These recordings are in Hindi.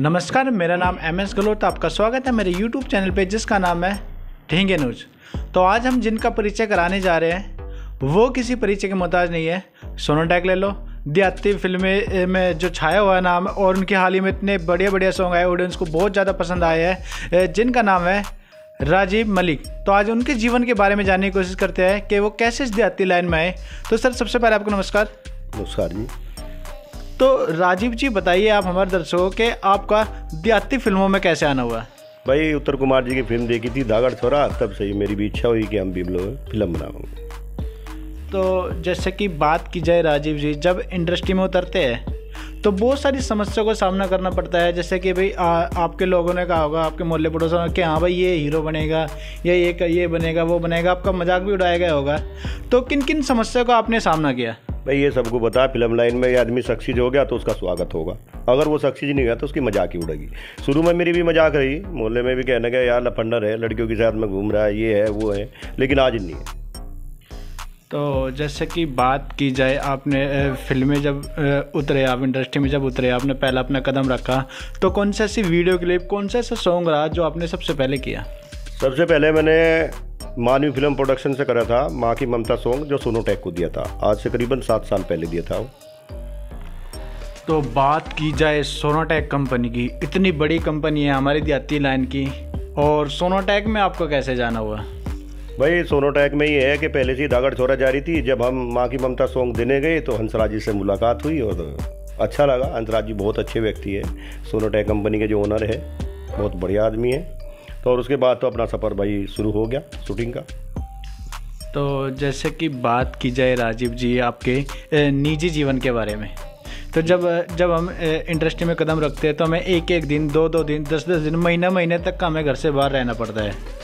नमस्कार, मेरा नाम एम एस गलोत, आपका स्वागत है मेरे यूट्यूब चैनल पे, जिसका नाम है ढेंगे न्यूज़। तो आज हम जिनका परिचय कराने जा रहे हैं, वो किसी परिचय के मोहताज नहीं है। सोनोटैक ले लो। देहाती फ़िल्में में जो छाया हुआ नाम, और उनके हाल ही में इतने बढ़िया बढ़िया सॉन्ग आए ऑडियंस को बहुत ज़्यादा पसंद आए हैं जिनका नाम है राजीव मलिक। तो आज उनके जीवन के बारे में जानने की कोशिश करते हैं कि वो कैसे इस देहाती लाइन में आए। तो सर, सबसे पहले आपको नमस्कार। नमस्कार जी। तो राजीव जी बताइए आप हमारे दर्शकों के आपका देहाती फ़िल्मों में कैसे आना हुआ? भाई उत्तर कुमार जी की फ़िल्म देखी थी दागड़ छोरा तब से ही मेरी भी इच्छा हुई कि हम भी फ़िल्म बनाओगे तो जैसे कि बात की जाए राजीव जी जब इंडस्ट्री में उतरते हैं तो बहुत सारी समस्याओं का सामना करना पड़ता है। जैसे कि भाई आ, आपके लोगों ने कहा होगा आपके मोहल्ले पड़ोसों ने कि हाँ भाई ये हीरो बनेगा या ये ये बनेगा वो बनेगा। आपका मज़ाक भी उड़ाया गया होगा। तो किन किन समस्याओं का आपने सामना किया? भाई ये सबको बता फ़िल्म लाइन में ये आदमी सक्सीज हो गया तो उसका स्वागत होगा। अगर वो सक्सीज नहीं हुआ तो उसकी मज़ाक ही उड़ेगी। शुरू में मेरी भी मज़ाक रही मोहल्ले में भी कहने का यार लफंडर है लड़कियों के साथ में घूम रहा है ये है वो है। लेकिन आज नहीं है। तो जैसे कि बात की जाए आपने फ़िल्में जब उतरे आप इंडस्ट्री में जब उतरे आपने पहला अपना कदम रखा तो कौन सा ऐसी वीडियो क्लिप कौन सा ऐसा सॉन्ग रहा जो आपने सबसे पहले किया? सबसे पहले मैंने मानवी फ़िल्म प्रोडक्शन से करा था माँ की ममता सॉन्ग जो सोनोटेक को दिया था। आज से करीबन सात साल पहले दिया था वो। तो बात की जाए सोनोटेक कंपनी की इतनी बड़ी कंपनी है हमारी देहाती लाइन की और सोनोटेक में आपको कैसे जाना हुआ? भाई सोनोटेक में ये है कि पहले से ही दागड़ छोरा जा रही थी जब हम माँ की ममता सॉन्ग देने गए तो हंसराज जी से मुलाकात हुई और अच्छा लगा। हंसराज जी बहुत अच्छे व्यक्ति है। सोनोटेक कंपनी के जो ओनर है बहुत बढ़िया आदमी है। तो और उसके बाद तो अपना सफ़र भाई शुरू हो गया शूटिंग का। तो जैसे कि बात की जाए राजीव जी आपके निजी जीवन के बारे में। तो जब जब हम इंडस्ट्री में कदम रखते हैं तो हमें एक एक दिन, दो दो दिन, दस दस दिन, महीना, महीने तक का हमें घर से बाहर रहना पड़ता है।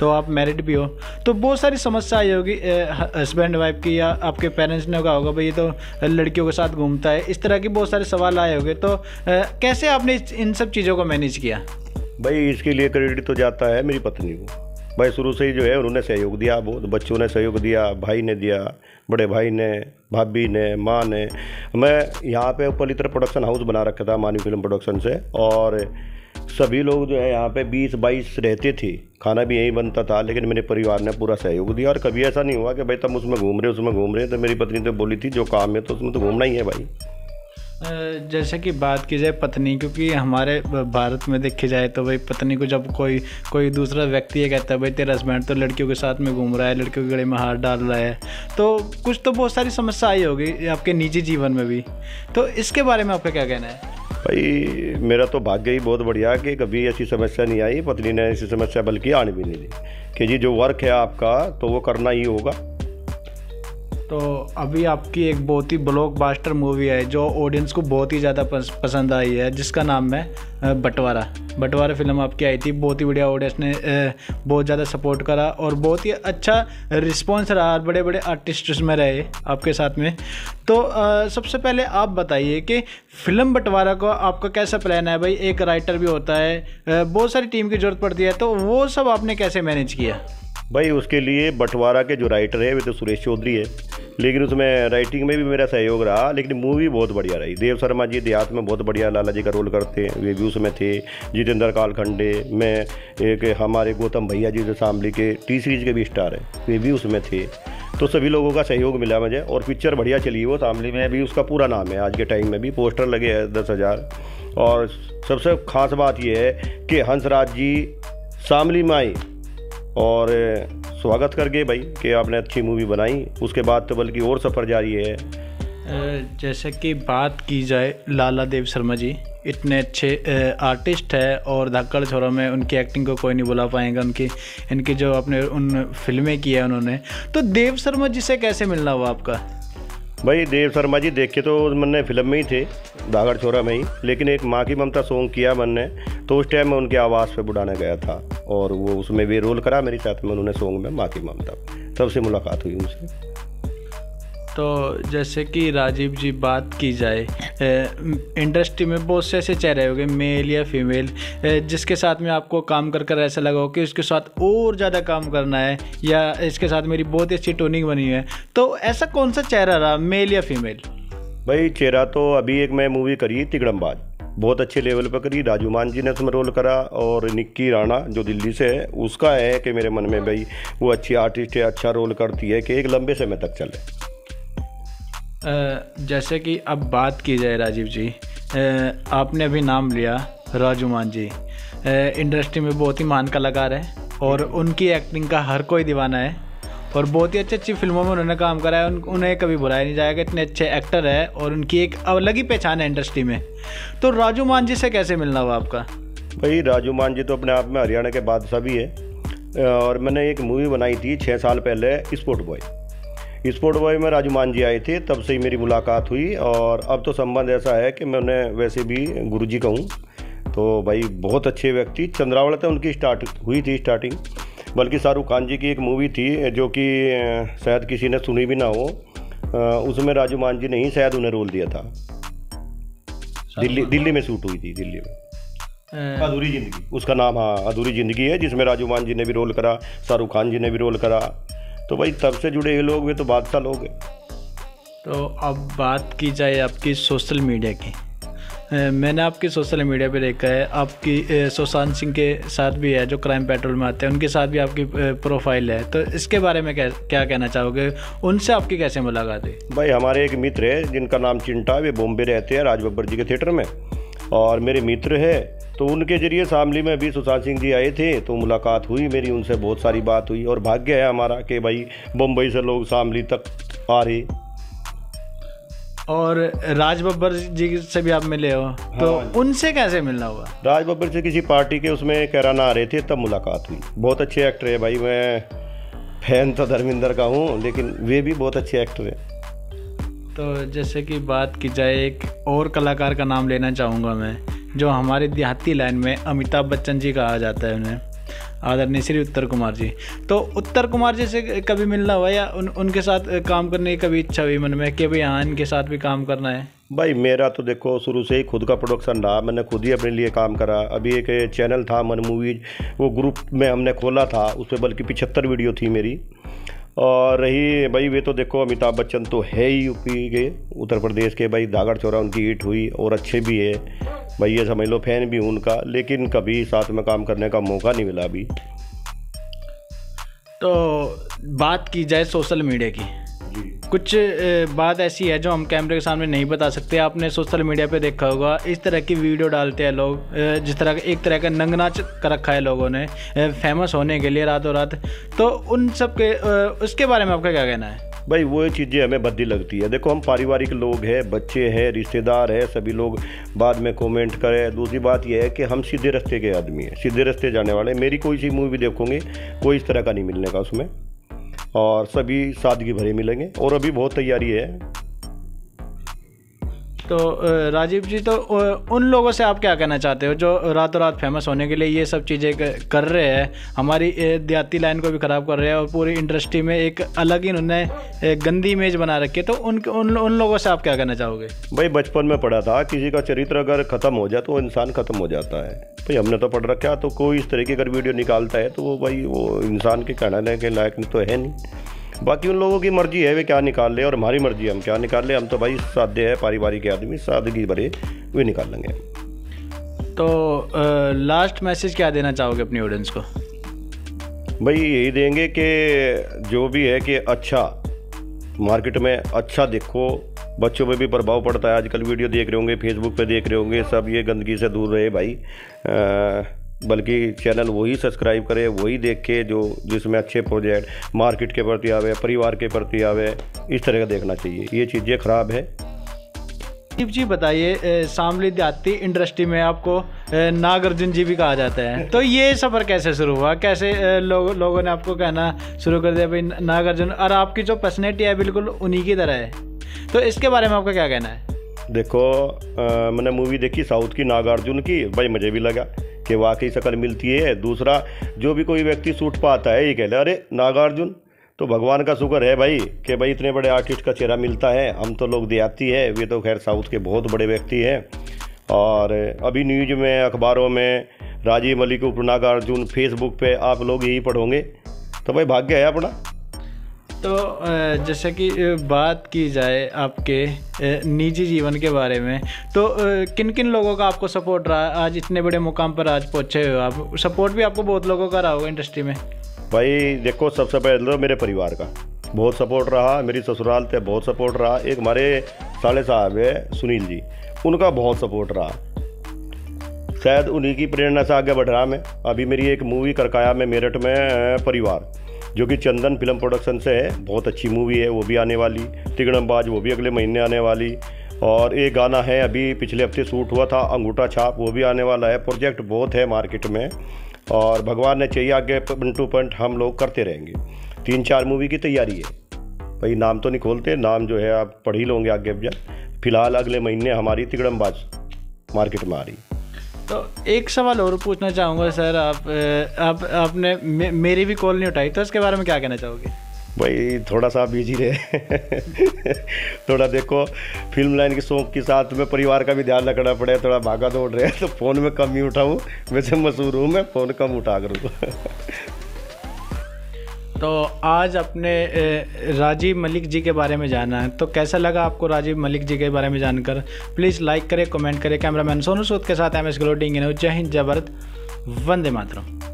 तो आप मैरिड भी हो तो बहुत सारी समस्या आई होगी हस्बैंड वाइफ की या आपके पेरेंट्स ने कहा होगा, भाई ये तो लड़कियों के साथ घूमता है। इस तरह की बहुत सारे सवाल आए होंगे। तो कैसे आपने इन सब चीज़ों को मैनेज किया? भाई, इसके लिए क्रेडिट तो जाता है मेरी पत्नी को। भाई, शुरू से ही जो है, उन्होंने सहयोग दिया बहुत बच्चों ने सहयोग दिया, भाई ने दिया, बड़े भाई ने, भाभी ने, माँ ने। मैं यहाँ पे पलित्र प्रोडक्शन हाउस बना रखा था, मानवी फ़िल्म प्रोडक्शन से, और सभी लोग जो है यहाँ पे बीस बाईस रहते थे। खाना भी यहीं बनता था, लेकिन मेरे परिवार ने पूरा सहयोग दिया, और कभी ऐसा नहीं हुआ कि भाई तुम उसमें घूम रहे, उसमें घूम रहे तो मेरी पत्नी तो बोली थी, जो काम है तो उसमें तो घूमना ही है भाई। जैसे कि बात की जाए पत्नी, क्योंकि हमारे भारत में देखी जाए तो भाई पत्नी को जब कोई कोई दूसरा व्यक्ति ये कहता है, भाई तेरा हस्बैंड तो लड़कियों के साथ में घूम रहा है, लड़कियों के गले में हाथ डाल रहा है। तो कुछ तो बहुत सारी समस्या आई होगी आपके निजी जीवन में भी। तो इसके बारे में आपका क्या कहना है? भाई, मेरा तो भाग्य ही बहुत बढ़िया कि कभी ऐसी समस्या नहीं आई। पत्नी ने ऐसी समस्या बल्कि आने भी नहीं दी। कि जी, जो वर्क है आपका तो वो करना ही होगा। तो अभी आपकी एक बहुत ही ब्लॉक बास्टर मूवी है जो ऑडियंस को बहुत ही ज़्यादा पसंद आई है, जिसका नाम है बंटवारा। बंटवारा फ़िल्म आपकी आई थी, बहुत ही बढ़िया ऑडियंस ने बहुत ज़्यादा सपोर्ट करा और बहुत ही अच्छा रिस्पॉन्स रहा बड़े बड़े आर्टिस्ट उसमें रहे आपके साथ में। तो सबसे पहले आप बताइए कि फ़िल्म बंटवारा को आपका कैसा प्लान है? भाई, एक राइटर भी होता है बहुत सारी टीम की ज़रूरत पड़ती है तो वो सब आपने कैसे मैनेज किया? भाई, उसके लिए बंटवारा के जो राइटर है, वे तो सुरेश चौधरी है। लेकिन उसमें राइटिंग में भी मेरा सहयोग रहा, लेकिन मूवी बहुत बढ़िया रही। देव शर्मा जी देहात में बहुत बढ़िया लाला जी का रोल करते हैं वे भी उसमें थे। जितेंद्र कालखंडे में एक हमारे गौतम भैया जी जो शामली के टी सीरीज़ के भी स्टार हैं, वे भी उसमें थे। तो सभी लोगों का सहयोग मिला मुझे और पिक्चर बढ़िया चली वो शामली में। भी उसका पूरा नाम है, आज के टाइम में भी पोस्टर लगे हैं दस हज़ार। और सबसे ख़ास बात यह है कि हंसराज जी शामली माई और स्वागत कर गए भाई कि आपने अच्छी मूवी बनाई। उसके बाद तो बल्कि और सफ़र जारी है। जैसे कि बात की जाए लाला देव शर्मा जी इतने अच्छे आर्टिस्ट है और धक्कड़ छोरों में उनकी एक्टिंग को कोई नहीं बुला पाएगा। उनकी इनकी जो अपने उन फ़िल्में की है उन्होंने। तो देव शर्मा जी से कैसे मिलना हुआ आपका? भाई देव शर्मा जी देखे तो मैंने फ़िल्म में ही थे। दागड़ छोरा में ही। लेकिन एक माँ की ममता सॉन्ग किया मैंने तो उस टाइम मैं उनकी आवाज़ पे बुढ़ाने गया था। और वो उसमें भी रोल करा मेरे साथ में, उन्होंने सॉन्ग में माँ की ममता। तब से मुलाकात हुई उनसे। तो जैसे कि राजीव जी बात की जाए इंडस्ट्री में बहुत से ऐसे चेहरे हो गए मेल या फीमेल जिसके साथ में आपको काम कर कर ऐसा लगा हो कि उसके साथ और ज़्यादा काम करना है, या इसके साथ मेरी बहुत ही अच्छी टोनिंग बनी हुई है। तो ऐसा कौन सा चेहरा रहा मेल या फीमेल भाई, चेहरा तो अभी एक मैं मूवी करी तिगड़मबाज बहुत अच्छे लेवल पर करी। राजू मान जी ने उसमें रोल करा और निक्की राणा, जो दिल्ली से है, उसका है कि मेरे मन में भाई, वो अच्छी आर्टिस्ट है अच्छा रोल करती है कि एक लंबे समय तक चले। जैसे कि अब बात की जाए राजीव जी आपने अभी नाम लिया, राजू मान जी इंडस्ट्री में बहुत ही महान कलाकार है और उनकी एक्टिंग का हर कोई दीवाना है। और बहुत ही अच्छी अच्छी फ़िल्मों में उन्होंने काम करा है। उन, उन्हें कभी बुलाया नहीं जाएगा। इतने अच्छे एक्टर है और उनकी एक अलग ही पहचान है इंडस्ट्री में। तो राजू मान जी से कैसे मिलना हुआ आपका? भाई राजू मान जी तो अपने आप में हरियाणा के बादशाह भी है। और मैंने एक मूवी बनाई थी छः साल पहले स्पोर्ट बॉय स्पोर्ट बॉय में राजू मान जी आए थे तब से ही मेरी मुलाकात हुई। और अब तो संबंध ऐसा है कि मैं उन्हें वैसे भी गुरु जी कहूँ। तो भाई बहुत अच्छे व्यक्ति। चंद्रावल उनकी स्टार्ट हुई थी स्टार्टिंग बल्कि शाहरुख खान जी की एक मूवी थी जो कि शायद किसी ने सुनी भी ना हो उसमें राजू मान जी ने ही शायद उन्हें रोल दिया था। दिल्ली दिल्ली में शूट हुई थी दिल्ली में। अधूरी ज़िंदगी। उसका नाम हाँ अधूरी ज़िंदगी है जिसमें राजू मान जी ने भी रोल करा शाहरुख खान जी ने भी रोल करा। तो भाई तब से जुड़े ये लोग वे तो बादशाह लोग हैं। तो अब बात की जाए आपकी सोशल मीडिया की। मैंने आपकी सोशल मीडिया पे देखा है, आपकी सुशांत सिंह के साथ भी है, जो क्राइम पेट्रोल में आते हैं, उनके साथ भी आपकी प्रोफ़ाइल है। तो इसके बारे में क्या क्या कहना चाहोगे? उनसे आपकी कैसे मुलाकात है भाई, हमारे एक मित्र है, जिनका नाम चिंटा वे बॉम्बे रहते हैं, राज बब्बर जी के थिएटर में। और मेरे मित्र है तो उनके ज़रिए शामली में भी सुशांत सिंह जी आए थे तो मुलाकात हुई मेरी, उनसे बहुत सारी बात हुई। और भाग्य है हमारा कि भाई, बम्बई से लोग शामली तक आ रहे। और राज बब्बर जी से भी आप मिले हो हाँ, तो हाँ, उनसे कैसे मिलना हुआ? राज बब्बर से किसी पार्टी के उसमें कैराना आ रहे थे तब मुलाकात हुई। बहुत अच्छे एक्टर है भाई मैं फ़ैन तो धर्मिंदर का हूँ लेकिन वे भी बहुत अच्छे एक्टर हैं। तो जैसे कि बात की जाए एक और कलाकार का नाम लेना चाहूँगा मैं जो हमारे देहाती लाइन में अमिताभ बच्चन जी कहा जाता है उन्हें। आदरणीय श्री उत्तर कुमार जी। तो उत्तर कुमार जी से कभी मिलना हुआ या उन, उनके साथ काम करने की कभी इच्छा हुई मन में कि भाई हाँ इनके साथ भी काम करना है? भाई, मेरा तो देखो, शुरू से ही खुद का प्रोडक्शन रहा। मैंने खुद ही अपने लिए काम करा। अभी एक चैनल था, मन मूवीज़ वो ग्रुप में हमने खोला था। उस पर बल्कि पिछहत्तर वीडियो थी मेरी। और रही भाई वे तो देखो अमिताभ बच्चन तो है ही यूपी के उत्तर प्रदेश के। भाई दागड़ चौरा उनकी हिट हुई और अच्छे भी है। भाई ये समझ लो फ़ैन भी हूँ उनका लेकिन कभी साथ में काम करने का मौका नहीं मिला अभी। तो बात की जाए सोशल मीडिया की। कुछ बात ऐसी है जो हम कैमरे के सामने नहीं बता सकते। आपने सोशल मीडिया पे देखा होगा, इस तरह की वीडियो डालते हैं लोग जिस तरह, एक तरह का नंग नाच कर रखा है लोगों ने फ़ेमस होने के लिए रातों रात। तो उन सब के उसके बारे में आपका क्या कहना है? भाई, वो चीज़ें हमें बद्दी लगती है। देखो, हम पारिवारिक लोग हैं, बच्चे हैं, रिश्तेदार हैं, सभी लोग बाद में कमेंट करें। दूसरी बात यह है कि हम सीधे रास्ते के आदमी हैं, सीधे रास्ते जाने वाले मेरी कोई सी मूवी देखोगे, कोई इस तरह का नहीं मिलने का उसमें। और सभी सादगी भरे मिलेंगे। और अभी बहुत तैयारी है। तो राजीव जी तो उन लोगों से आप क्या कहना चाहते हो जो रातों रात फ़ेमस होने के लिए ये सब चीज़ें कर रहे हैं? हमारी देहाती लाइन को भी ख़राब कर रहे हैं और पूरी इंडस्ट्री में एक अलग ही उन्होंने गंदी इमेज बना रखी है। तो उन उन उन लोगों से आप क्या कहना चाहोगे? भाई, बचपन में पढ़ा था, किसी का चरित्र अगर ख़त्म हो जाए तो इंसान ख़त्म हो जाता है। भाई, हमने तो पढ़ रखा तो कोई इस तरीके की वीडियो निकालता है तो वो भाई, वो इंसान के कहने के लायक तो है नहीं। बाकी उन लोगों की मर्ज़ी है वे क्या निकाल ले और हमारी मर्ज़ी है हम क्या निकाल ले? हम तो भाई साध्य है पारिवारिक आदमी सादगी भरे वे निकाल लेंगे। तो आ, लास्ट मैसेज क्या देना चाहोगे अपनी ऑडियंस को? भाई यही देंगे कि जो भी है कि अच्छा मार्केट में अच्छा देखो बच्चों पे भी प्रभाव पड़ता है। आजकल वीडियो देख रहे होंगे फेसबुक पे देख रहे होंगे सब ये गंदगी से दूर रहे भाई। आ, बल्कि चैनल वही सब्सक्राइब करे वही देखे जो जिसमें अच्छे प्रोजेक्ट मार्केट के प्रति आवे परिवार के प्रति आवे इस तरह का देखना चाहिए। ये चीज़ें ख़राब है। दीप जी बताइए शामली देहाती इंडस्ट्री में आपको नागार्जुन जी भी कहा जाता है। तो ये सफ़र कैसे शुरू हुआ? कैसे लोग लोगों ने आपको कहना शुरू कर दिया भाई नागार्जुन? और आपकी जो पर्सनैलिटी है बिल्कुल उन्हीं की तरह है। तो इसके बारे में आपका क्या कहना है? देखो आ, मैंने मूवी देखी साउथ की नागार्जुन की। भाई मुझे भी लगा। कि वाकई शक्ल मिलती है। दूसरा, जो भी कोई व्यक्ति सूट पाता है, ये कह ले अरे, नागार्जुन तो भगवान का शुक्र है भाई कि भाई इतने बड़े आर्टिस्ट का चेहरा मिलता है। हम तो लोग देहाती है, वे तो खैर साउथ के बहुत बड़े व्यक्ति हैं। और अभी न्यूज़ में, अखबारों में, राजीव मलिक उप नागार्जुन फेसबुक पे आप लोग यही पढ़ोगे? तो भाई भाग्य है अपना। तो जैसे कि बात की जाए आपके निजी जीवन के बारे में तो किन किन लोगों का आपको सपोर्ट रहा? आज इतने बड़े मुकाम पर आज पहुँचे हो आप। सपोर्ट भी आपको बहुत लोगों का रहा होगा इंडस्ट्री में। भाई, देखो, सबसे पहले तो मेरे परिवार का। बहुत सपोर्ट रहा, मेरी ससुराल थे बहुत सपोर्ट रहा, एक हमारे साले साहब है, सुनील जी, उनका बहुत सपोर्ट रहा। शायद उन्हीं की प्रेरणा से आगे बढ़ रहा मैं। अभी मेरी एक मूवी करकाया में, मेरठ में परिवार। जो कि चंदन फ़िल्म प्रोडक्शन से है, बहुत अच्छी मूवी है, वो भी आने वाली। तिगड़मबाज वो भी अगले महीने आने वाली। और एक गाना है, अभी पिछले हफ़्ते शूट हुआ था, अंगूठा छाप, वो भी आने वाला है। प्रोजेक्ट बहुत है मार्केट में। और भगवान ने चाहिए आगे पॉइंट टू पॉइंट हम लोग करते रहेंगे। तीन चार मूवी की तैयारी है। भाई, नाम तो नहीं खोलते, नाम जो है आप पढ़ ही लोगे आगे जा फ़िलहाल अगले महीने हमारी तिगड़मबाज मार्केट में आ रही तो एक सवाल और पूछना चाहूँगा सर आप आप आपने मे, मेरी भी कॉल नहीं उठाई तो इसके बारे में क्या कहना चाहोगे? भाई थोड़ा सा बिज़ी रहे। थोड़ा देखो फ़िल्म लाइन के शौक के साथ में परिवार का भी ध्यान रखना पड़े थोड़ा भागा दौड़ रहे तो फ़ोन में कम ही उठाऊँ। वैसे मशहूर हूँ मैं फ़ोन कम उठा करूँ। तो आज अपने राजीव मलिक जी के बारे में जाना है। तो कैसा लगा आपको राजीव मलिक जी के बारे में जानकर? प्लीज़ लाइक करें कमेंट करें। कैमरामैन सोनू सूद के साथ एम एस ग्लोडिंग जय हिंद जबरद वंदे मातरम।